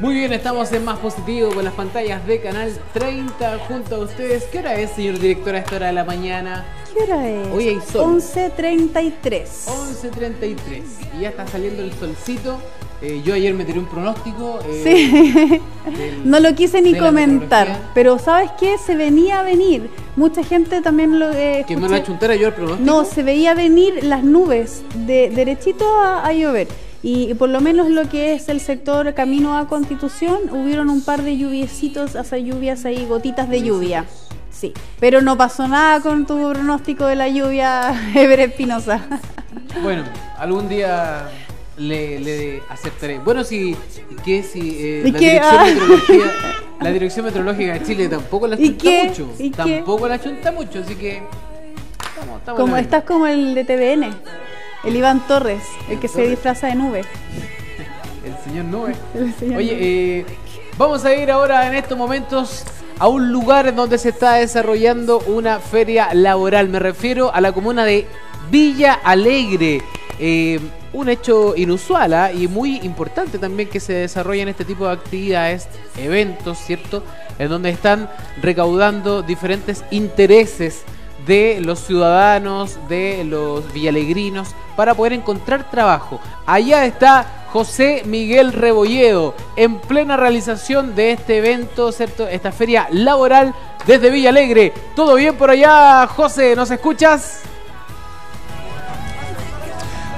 Muy bien, estamos en Más Positivo con las pantallas de Canal 30 junto a ustedes. ¿Qué hora es, señor director, a esta hora de la mañana? ¿Qué hora es? Hoy hay sol. 11.33. 11.33 y ya está saliendo el solcito. Eh, yo ayer me tiré un pronóstico. eh, Sí. del- No lo quise ni la comentar, pero ¿sabes qué? Se venía a venir. Mucha gente también lo eh, Que me escuché- lo achuntara yo el pronóstico. No, se veía venir las nubes de derechito a, a llover. Y, y por lo menos lo que es el sector camino a Constitución, hubieron un par de lluviecitos, sea, lluvias ahí, gotitas de lluvia. Sí, pero no pasó nada con tu pronóstico de la lluvia, Ever Espinosa. Bueno, algún día le, le aceptaré. Bueno, si, ¿qué si eh, ¿Y la, qué? Dirección Ah. La Dirección Meteorológica de Chile tampoco la ¿Y chunta qué? mucho? ¿Y qué? Tampoco la chunta mucho, así que estamos, estamos en Como estás como el de TVN, el Iván Torres, el que se disfraza de nube. El señor Nube. El señor Oye, Nube. eh, vamos a ir ahora en estos momentos a un lugar en donde se está desarrollando una feria laboral. Me refiero a la comuna de Villa Alegre. Eh, un hecho inusual ¿ah? y muy importante también que se desarrollen este tipo de actividades, eventos, ¿cierto? En donde están recaudando diferentes intereses de los ciudadanos, de los villalegrinos, para poder encontrar trabajo. Allá está José Miguel Rebolledo, en plena realización de este evento, ¿cierto? Esta feria laboral desde Villa Alegre. ¿Todo bien por allá, José? ¿Nos escuchas?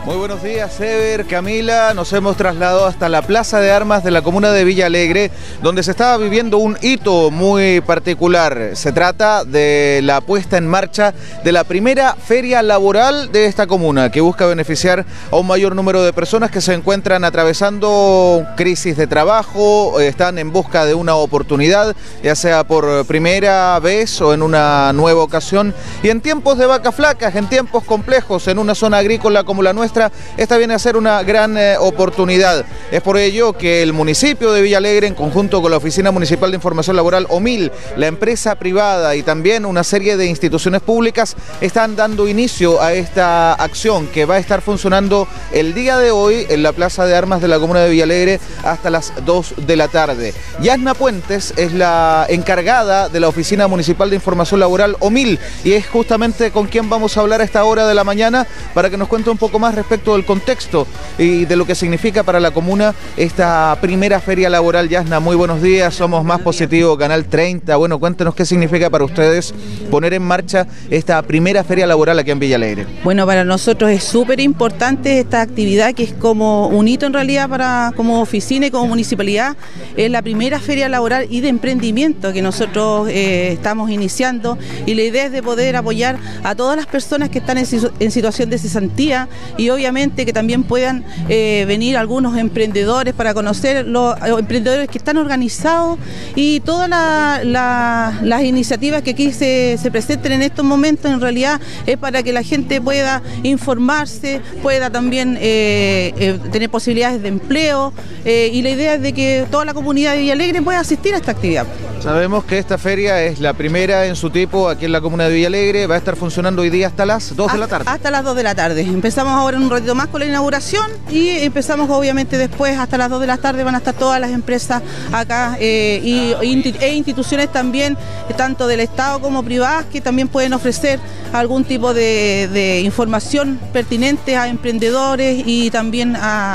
Muy buenos días, Ever, Camila. Nos hemos trasladado hasta la Plaza de Armas de la comuna de Villa Alegre, donde se estaba viviendo un hito muy particular. Se trata de la puesta en marcha de la primera feria laboral de esta comuna, que busca beneficiar a un mayor número de personas que se encuentran atravesando crisis de trabajo, están en busca de una oportunidad, ya sea por primera vez o en una nueva ocasión. Y en tiempos de vacas flacas, en tiempos complejos, en una zona agrícola como la nuestra, esta viene a ser una gran eh, oportunidad. Es por ello que el municipio de Villa Alegre, en conjunto con la Oficina Municipal de Información Laboral, OMIL, la empresa privada y también una serie de instituciones públicas, están dando inicio a esta acción que va a estar funcionando el día de hoy en la Plaza de Armas de la comuna de Villa Alegre hasta las 2 de la tarde. Yasna Puentes es la encargada de la Oficina Municipal de Información Laboral OMIL y es justamente con quien vamos a hablar a esta hora de la mañana para que nos cuente un poco más respecto del contexto y de lo que significa para la comuna esta primera feria laboral. Yasna, muy buenos días, somos Más Positivo, Canal 30. Bueno, cuéntenos qué significa para ustedes poner en marcha esta primera feria laboral aquí en Villa Alegre. Bueno, para nosotros es súper importante esta actividad que es como un hito en realidad para como oficina y como municipalidad. Es la primera feria laboral y de emprendimiento que nosotros eh, estamos iniciando y la idea es de poder apoyar a todas las personas que están en, en situación de cesantía y obviamente que también puedan eh, venir algunos emprendedores para conocer los eh, emprendedores que están organizados y todas la- la- las iniciativas que aquí se, se presenten en estos momentos en realidad es para que la gente pueda informarse, pueda también eh, eh, tener posibilidades de empleo eh, y la idea es de que toda la comunidad de Villalegre pueda asistir a esta actividad. Sabemos que esta feria es la primera en su tipo aquí en la comuna de Villa Alegre, va a estar funcionando hoy día hasta las 2 de la tarde. Hasta las 2 de la tarde. Empezamos ahora un ratito más con la inauguración y empezamos obviamente después hasta las 2 de la tarde van a estar todas las empresas acá eh, y, inti- e instituciones también, tanto del Estado como privadas, que también pueden ofrecer algún tipo de, de información pertinente a emprendedores y también a,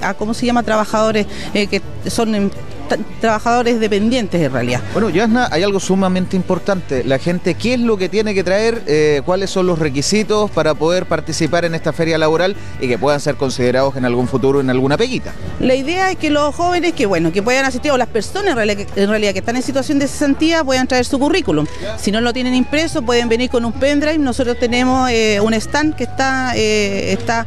a- a, ¿cómo se llama?, trabajadores eh, que son em, trabajadores dependientes en realidad. Bueno, Yasna, hay algo sumamente importante. La gente, ¿qué es lo que tiene que traer? Eh, ¿Cuáles son los requisitos para poder participar en esta feria laboral y que puedan ser considerados en algún futuro en alguna peguita? La idea es que los jóvenes que bueno que puedan asistir o las personas en realidad, que, en realidad que están en situación de cesantía puedan traer su currículum. Si no lo tienen impreso pueden venir con un pendrive. Nosotros tenemos eh, un stand que está eh, está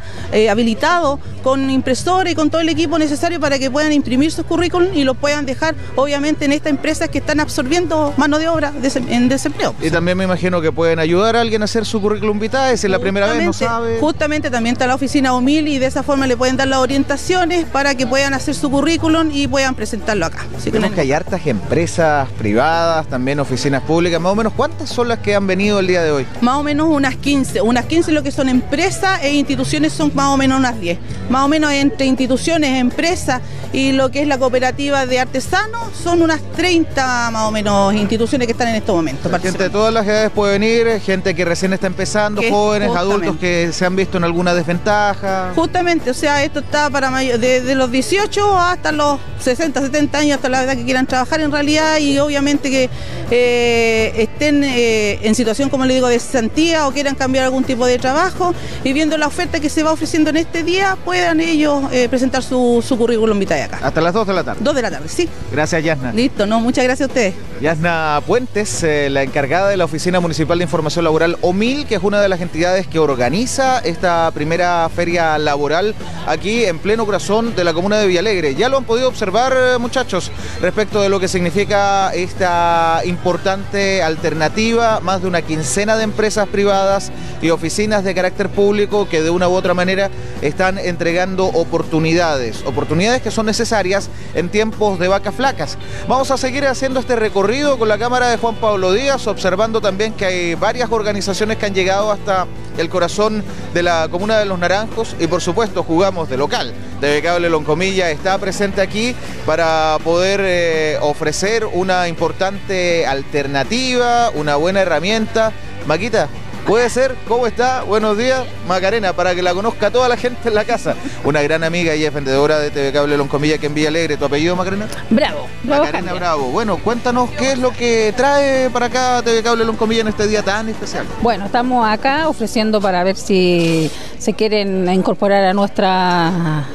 habilitado con impresora y con todo el equipo necesario para que puedan imprimir sus currículum y lo puedan puedan dejar, obviamente, en estas empresas que están absorbiendo mano de obra en desempleo. Y también me imagino que pueden ayudar a alguien a hacer su currículum vitae, si es la primera vez, no sabe. Justamente también está la oficina humil y de esa forma le pueden dar las orientaciones para que puedan hacer su currículum y puedan presentarlo acá. Así que, que hay hartas empresas privadas, también oficinas públicas, más o menos, ¿cuántas son las que han venido el día de hoy? Más o menos unas 15, unas 15 lo que son empresas e instituciones son más o menos unas 10. Más o menos entre instituciones, empresas y lo que es la cooperativa de artesanos son unas 30 más o menos instituciones que están en estos momentos. Gente de todas las edades puede venir, gente que recién está empezando, jóvenes, adultos que se han visto en alguna desventaja. Justamente, o sea, esto está para desde los 18 hasta los 60, 70 años, hasta la edad que quieran trabajar en realidad y obviamente que eh, estén eh, en situación, como le digo, de cesantía o quieran cambiar algún tipo de trabajo y viendo la oferta que se va ofreciendo en este día, puedan ellos eh, presentar su, su currículum vitae acá. Hasta las 2 de la tarde. 2 de la tarde, sí. Gracias, Yasna. Listo, no, muchas gracias a ustedes. Yasna Puentes, la encargada de la Oficina Municipal de Información Laboral OMIL, que es una de las entidades que organiza esta primera feria laboral aquí en pleno corazón de la comuna de Villalegre. Ya lo han podido observar, muchachos, respecto de lo que significa esta importante alternativa, más de una quincena de empresas privadas y oficinas de carácter público que de una u otra manera están entregando oportunidades, oportunidades que son necesarias en tiempos de vacas flacas. Vamos a seguir haciendo este recorrido con la cámara de Juan Pablo Díaz, observando también que hay varias organizaciones que han llegado hasta el corazón de la comuna de Los Naranjos y por supuesto jugamos de local. TV Cable Loncomilla está presente aquí para poder eh, ofrecer una importante alternativa, una buena herramienta. Maquita, Puede ser, ¿cómo está? Buenos días, Macarena, para que la conozca toda la gente en la casa. Una gran amiga y es vendedora de TV Cable Loncomilla que en Alegre. ¿Tu apellido, Macarena? Bravo. Macarena Bravo. Bueno, cuéntanos qué es lo que trae para acá TV Cable Loncomilla en este día tan especial. Bueno, estamos acá ofreciendo para ver si se quieren incorporar a nuestra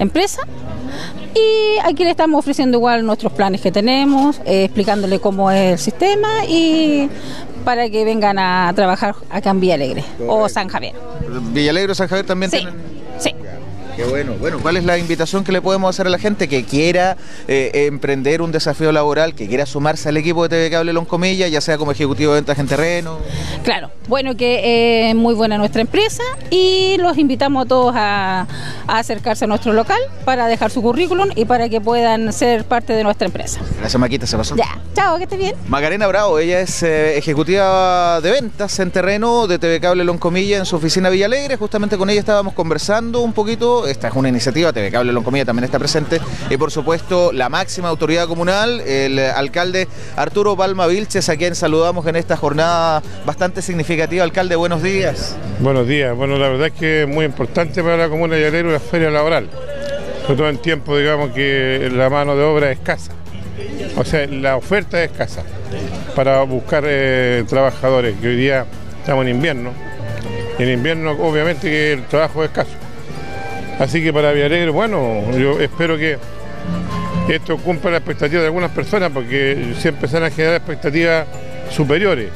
empresa y aquí le estamos ofreciendo igual nuestros planes que tenemos, eh, explicándole cómo es el sistema y para que vengan a trabajar acá en Villalegre o San Javier. Villalegre o San Javier también sí, tienen... Qué bueno. Bueno, ¿cuál es la invitación que le podemos hacer a la gente que quiera eh, emprender un desafío laboral, que quiera sumarse al equipo de TV Cable Loncomilla, ya sea como ejecutivo de ventas en terreno? Claro, bueno, que es muy buena nuestra empresa y los invitamos a todos a, acercarse a nuestro local para dejar su currículum y para que puedan ser parte de nuestra empresa. Gracias, Maquita, se pasó. Ya, chao, que esté bien. Macarena Bravo, ella es eh, ejecutiva de ventas en terreno de TV Cable Loncomilla en su oficina Villalegre. Justamente con ella estábamos conversando un poquito esta es una iniciativa, TV Cable Loncomilla también está presente, y por supuesto la máxima autoridad comunal, el alcalde Arturo Palma Vilches, a quien saludamos en esta jornada bastante significativa. Alcalde, buenos días. Buenos días, bueno, la verdad es que es muy importante para la comuna de Yalero la feria laboral, sobre todo en tiempo, digamos, que la mano de obra es escasa, o sea, la oferta es escasa para buscar eh, trabajadores, que hoy día estamos en invierno, en invierno obviamente que el trabajo es escaso. Así que para Villalegre, bueno, yo espero que esto cumpla la expectativa de algunas personas porque se van a generar expectativas superiores.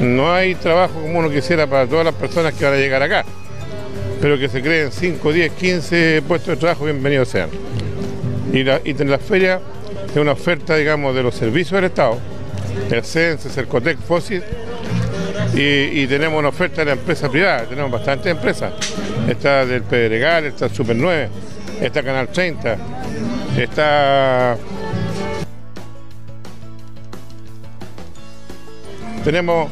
No hay trabajo como uno quisiera para todas las personas que van a llegar acá, pero que se creen 5, 10, 15 puestos de trabajo, bienvenidos sean. Y, y la feria es una oferta, digamos, de los servicios del Estado, el CENSE, Cercotec, FOSIS, y, tenemos una oferta de la empresa privada, tenemos bastantes empresas. Está del Pedregal, está Super 9, está Canal 30, está... Tenemos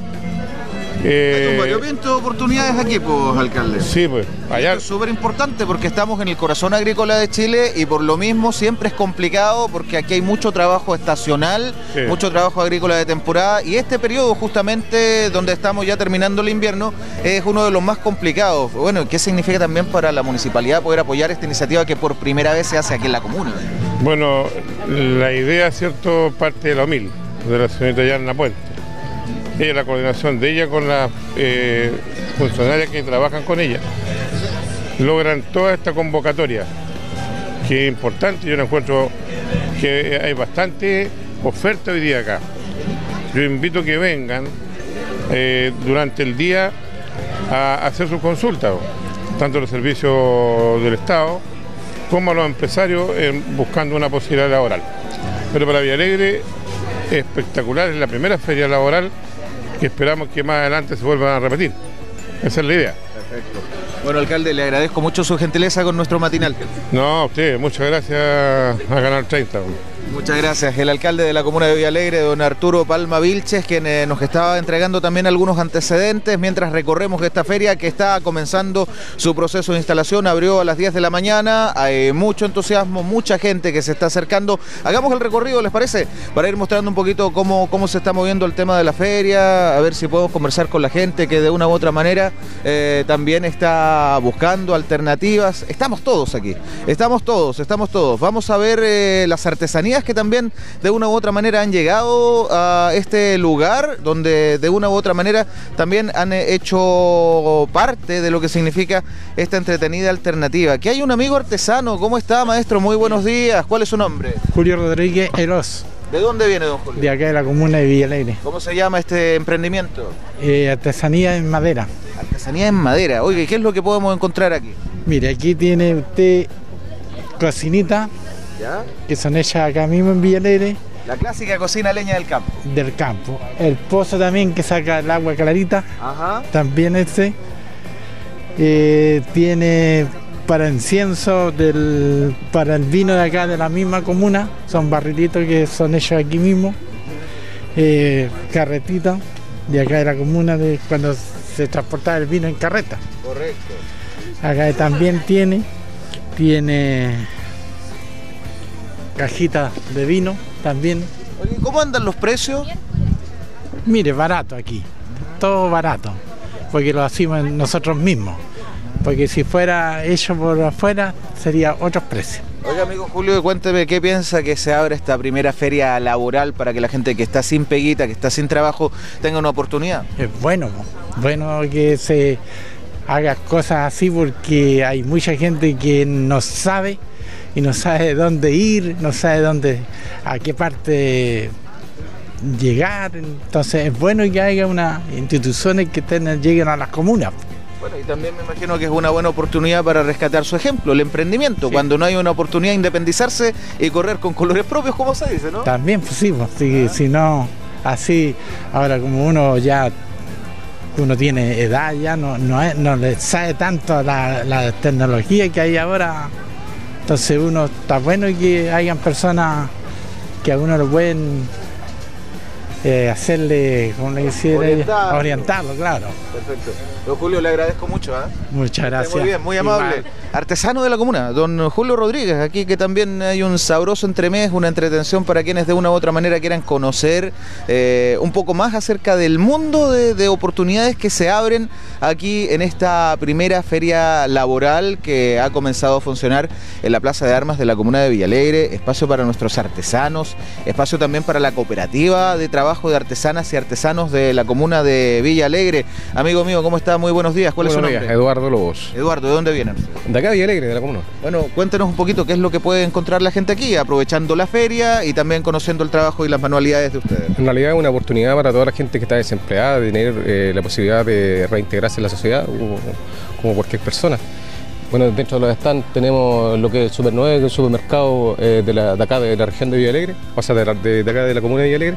eh, varios de oportunidades aquí, pues, alcalde. Sí, pues, allá. es súper importante porque estamos en el corazón agrícola de Chile y por lo mismo siempre es complicado porque aquí hay mucho trabajo estacional, mucho trabajo agrícola de temporada y este periodo justamente donde estamos ya terminando el invierno es uno de los más complicados. Bueno, ¿qué significa también para la municipalidad poder apoyar esta iniciativa que por primera vez se hace aquí en la comuna? Bueno, la idea, ¿cierto?, parte de la OMIL, de la señorita Yarna Puente ella, la coordinación de ella con las eh, funcionarias que trabajan con ella, logran toda esta convocatoria, que es importante, yo encuentro que hay bastante oferta hoy día acá. Yo invito que vengan eh, durante el día a hacer sus consultas, tanto los servicios del Estado como a los empresarios eh, buscando una posibilidad laboral. Pero para Villalegre es espectacular, es la primera feria laboral que esperamos que más adelante se vuelvan a repetir. Esa es la idea. Perfecto. Bueno, alcalde, le agradezco mucho su gentileza con nuestro matinal. No, a usted, muchas gracias a Canal 30. Muchas gracias. El alcalde de la comuna de Villalegre, don Arturo Palma Vilches, quien eh, nos estaba entregando también algunos antecedentes mientras recorremos esta feria que está comenzando su proceso de instalación. Abrió a las 10 de la mañana, hay mucho entusiasmo, mucha gente que se está acercando. Hagamos el recorrido, ¿les parece? Para ir mostrando un poquito cómo, cómo se está moviendo el tema de la feria, a ver si podemos conversar con la gente que de una u otra manera eh, también está buscando alternativas. Estamos todos aquí, estamos todos, estamos todos. Vamos a ver eh, las artesanías que también de una u otra manera han llegado a este lugar, donde de una u otra manera también han hecho parte de lo que significa esta entretenida alternativa. Aquí hay un amigo artesano, ¿cómo está maestro? Muy buenos días, ¿cuál es su nombre? Julio Rodríguez Eros, ¿De dónde viene don Julio? de acá de la comuna de Villalegre. ¿Cómo se llama este emprendimiento? Eh, artesanía en madera. Artesanía en madera. Oye, ¿y ¿qué es lo que podemos encontrar aquí? Mire, aquí tiene usted cocinita ¿Ya? que son hechas acá mismo en Villalegre La clásica cocina leña del campo. del campo. El pozo también que saca el agua clarita, Ajá. también este. Eh, tiene para incienso del, para el vino de acá de la misma comuna, son barrilitos que son hechos aquí mismo. Eh, carretitas de acá de la comuna de cuando se transportaba el vino en carreta. Correcto. Acá también tiene, tiene cajita de vino también. ¿cómo andan los precios? Mire, barato aquí, todo barato, porque lo hacemos nosotros mismos. Porque si fuera hecho por afuera sería otros precios. Oiga, amigo Julio, cuénteme qué piensa que se abre esta primera feria laboral para que la gente que está sin peguita, que está sin trabajo, tenga una oportunidad. Es bueno, bueno que se haga cosas así porque hay mucha gente que no sabe y no sabe dónde ir, no sabe dónde, a qué parte llegar. Entonces es bueno que haya unas instituciones que estén- lleguen a las comunas. Bueno, y también me imagino que es una buena oportunidad para rescatar su ejemplo, el emprendimiento, cuando no hay una oportunidad de independizarse y correr con colores propios, como se dice, ¿no? También, pues sí, pues, si, si no, así, ahora como uno ya, uno tiene edad, ya no, no, es- no le sabe tanto la, la tecnología que hay ahora, entonces uno está bueno que hayan personas que a uno lo pueden eh, hacerle, como le quisiera, Orientarlo. orientarlo, claro. Perfecto. Don Julio, le agradezco mucho. ¿ah? Muchas gracias. Muy bien, muy amable. Igual. Artesano de la comuna, don Julio Rodríguez, aquí que también hay un sabroso entremés, una entretención para quienes de una u otra manera quieran conocer eh, un poco más acerca del mundo de, de oportunidades que se abren aquí en esta primera feria laboral que ha comenzado a funcionar en la Plaza de Armas de la comuna de Villalegre, espacio para nuestros artesanos, espacio también para la cooperativa de trabajo de artesanas y artesanos de la comuna de Villalegre. Amigo mío, ¿cómo está? Muy buenos días. ¿Cuál es su Buenos nombre? días, Eduardo Lobos. Eduardo, ¿de dónde vienen? De acá Villalegre, de la comuna. Bueno, cuéntenos un poquito qué es lo que puede encontrar la gente aquí, aprovechando la feria y también conociendo el trabajo y las manualidades de ustedes. En realidad es una oportunidad para toda la gente que está desempleada de tener eh, la posibilidad de reintegrarse en la sociedad como, como cualquier persona. Bueno, dentro de los stands tenemos lo que es Super 9, que es el supermercado eh, de, la- de acá de la región de Villalegre, o sea, de, la- de- de acá de la comuna de Villalegre,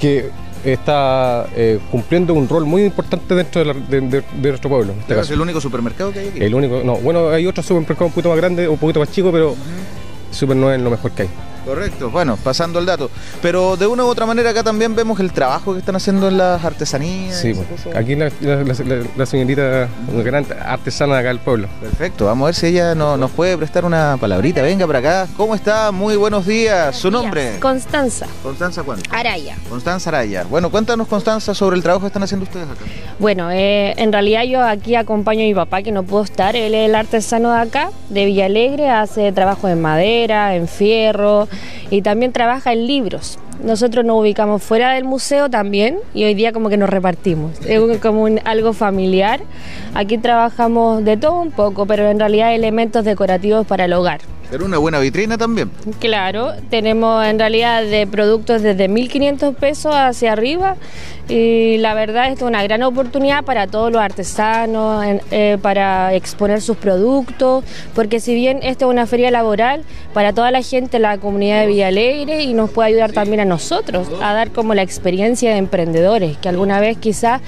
que está eh, cumpliendo un rol muy importante dentro de, la- de- de- de nuestro pueblo. este es el único supermercado que hay aquí. El único, no, bueno, hay otros supermercados un poquito más grandes, un poquito más chicos, pero Super 9 es lo mejor que hay. Correcto, bueno, pasando el dato. Pero de una u otra manera acá también vemos el trabajo que están haciendo en las artesanías. Sí, pues, aquí la, la- la- la señorita, una gran artesana de acá del pueblo. Perfecto, vamos a ver si ella no- nos puede prestar una palabrita. Venga para acá. ¿Cómo está? Muy buenos días. ¿Su nombre? Constanza Constanza cuánto? Araya. Constanza Arayar. Bueno, cuéntanos Constanza sobre el trabajo que están haciendo ustedes acá. Bueno, eh, en realidad yo aquí acompaño a mi papá que no pudo estar. Él es el artesano de acá, de Villalegre, hace trabajo en madera, en fierro y también trabaja en libros. Nosotros nos ubicamos fuera del museo también y hoy día como que nos repartimos. Es como algo familiar. Aquí trabajamos de todo un poco, pero en realidad elementos decorativos para el hogar. Pero una buena vitrina también. Claro, tenemos en realidad de productos desde 1.500 pesos hacia arriba y la verdad es una gran oportunidad para todos los artesanos, eh, para exponer sus productos, porque si bien esta es una feria laboral para toda la gente de la comunidad de Villalegre y nos puede ayudar también a nosotros a dar como la experiencia de emprendedores, que alguna vez quizás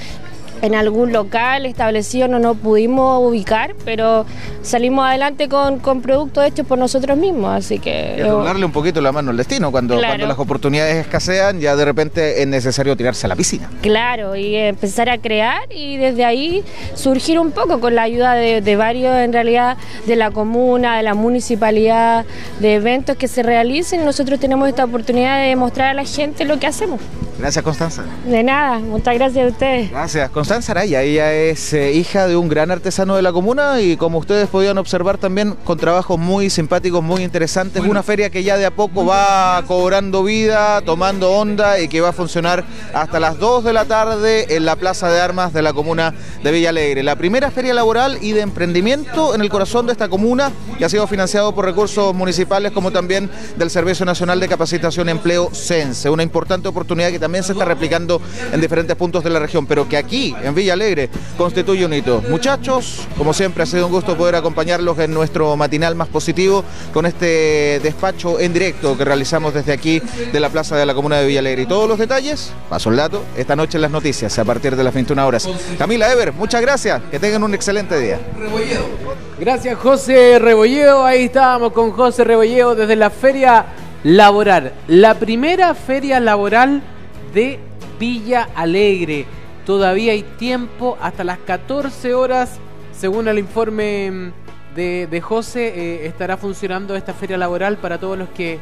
en algún local establecido no nos pudimos ubicar, pero salimos adelante con, con productos hechos por nosotros mismos, así que... Y darle un poquito la mano al destino, cuando, cuando las oportunidades escasean ya de repente es necesario tirarse a la piscina. Claro, y empezar a crear y desde ahí surgir un poco con la ayuda de, de varios en realidad de la comuna, de la municipalidad, de eventos que se realicen, nosotros tenemos esta oportunidad de mostrar a la gente lo que hacemos. Gracias Constanza. De nada, muchas gracias a ustedes. Gracias Constanza. Araya, ella es eh, hija de un gran artesano de la comuna y como ustedes podían observar también con trabajos muy simpáticos, muy interesantes, una feria que ya de a poco va cobrando vida, tomando onda y que va a funcionar hasta las 2 de la tarde en la Plaza de Armas de la comuna de Villa Alegre. La primera feria laboral y de emprendimiento en el corazón de esta comuna que ha sido financiado por recursos municipales como también del Servicio Nacional de Capacitación y Empleo CENSE, una importante oportunidad que también se está replicando en diferentes puntos de la región, pero que aquí en Villa Alegre constituye un hito. Muchachos, como siempre ha sido un gusto poder acompañarlos en nuestro matinal más positivo con este despacho en directo que realizamos desde aquí de la Plaza de la Comuna de Villa Alegre. Y todos los detalles, paso el dato, esta noche en las noticias a partir de las 21 horas. Camila Ever, muchas gracias, que tengan un excelente día. Gracias José Rebolledo, ahí estábamos con José Rebolledo desde la feria laboral, la primera feria laboral de Villa Alegre. Todavía hay tiempo hasta las 14 horas, según el informe mm, de, José, eh, estará funcionando esta feria laboral para todos los que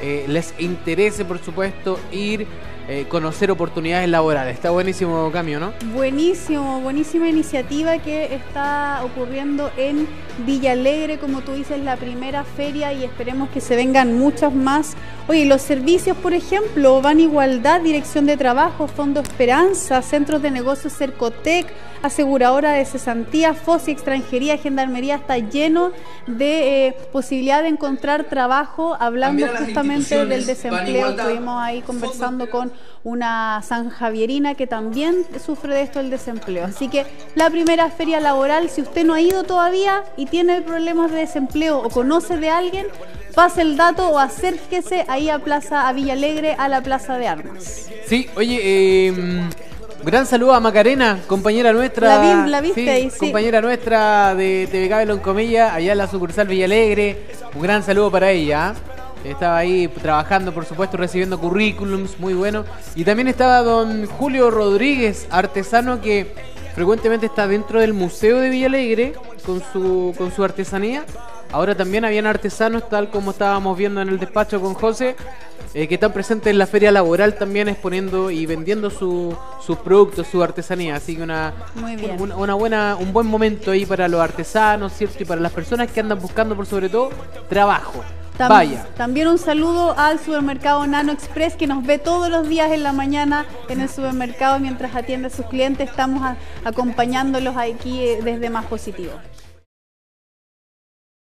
eh, les interese, por supuesto, ir eh, conocer oportunidades laborales. Está buenísimo cambio, ¿no? Buenísimo, buenísima iniciativa que está ocurriendo en Villa Alegre, como tú dices, la primera feria y esperemos que se vengan muchas más. Oye, los servicios, por ejemplo, Van Igualdad, Dirección de Trabajo, Fondo Esperanza, Centros de Negocios Cercotec, aseguradora de cesantía, FOSI, extranjería, gendarmería, está lleno de eh, posibilidad de encontrar trabajo, hablando justamente del desempleo. Estuvimos ahí conversando con una San Javierina que también sufre de esto el desempleo. Así que la primera feria laboral, si usted no ha ido todavía y tiene problemas de desempleo o conoce de alguien, pase el dato o acérquese ahí a Plaza, a Villalegre, a la Plaza de Armas. Sí, oye, eh Gran saludo a Macarena, compañera nuestra. La, la viste ahí, sí. Compañera nuestra de TV en Comilla, allá en la sucursal Villalegre. Un gran saludo para ella. ¿ah? Estaba ahí trabajando, por supuesto, recibiendo currículums, muy bueno. Y también estaba don Julio Rodríguez, artesano que frecuentemente está dentro del Museo de Villalegre con su, con su artesanía. Ahora también habían artesanos, tal como estábamos viendo en el despacho con José, eh, que están presentes en la feria laboral también exponiendo y vendiendo sus productos, su artesanía. Así que una, una, buena, un buen momento ahí para los artesanos, ¿cierto? Y para las personas que andan buscando, por sobre todo, trabajo. Vaya. También un saludo al supermercado Nano Express que nos ve todos los días en la mañana en el supermercado mientras atiende a sus clientes. Estamos acompañándolos aquí eh, desde Más Positivo.